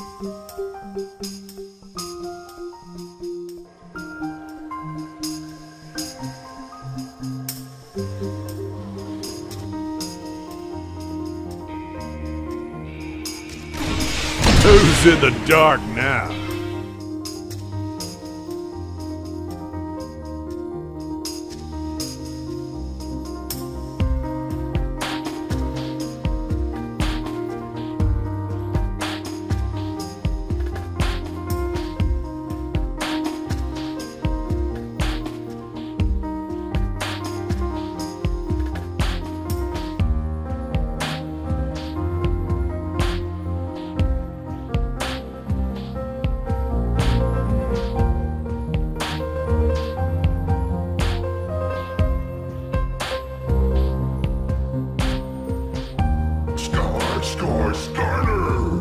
Who's in the dark now? Scott Skyscanner!